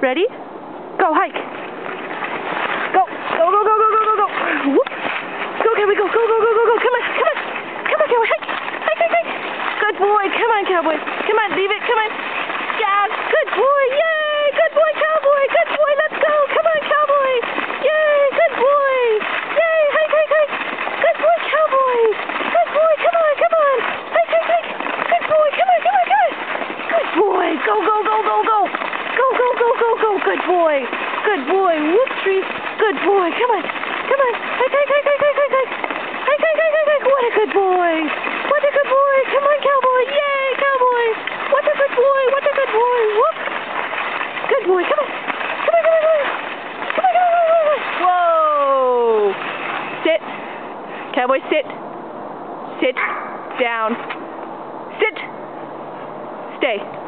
Ready? Go, hike. Go, go, go, go, go, go, go, go. Whoop. Go, Cowboy, go, go, go, go, go, go. Come on, come on. Come on, Cowboy, hike. Hike, hike, hike. Good boy. Come on, Cowboy. Come on, leave it. Come on. Yeah, good boy. Yay. Good boy, Cowboy. Good boy. Let's go. Come on, Cowboy. Yay. Good boy. Yay. Hike, hike, hike. Good boy, Cowboy. Good boy. Come on, come on. Hike, hike, hike. Good boy. Come on, come on, come on. Good boy. Go, go, go, go, go. Good boy. Good boy. Whoop tree. Good boy. Come on. Come on. Hike, hike, hike, hike, hike, hike. Hike, hike, hike, hike. What a good boy. What a good boy. Come on, cowboy. Yay, cowboy. What a good boy. What a good boy. Whoop. Good boy. Come on. Come on, come on, come on. Come on, come on, come on. Whoa. Sit. Cowboy, sit. Sit. Down. Sit. Stay.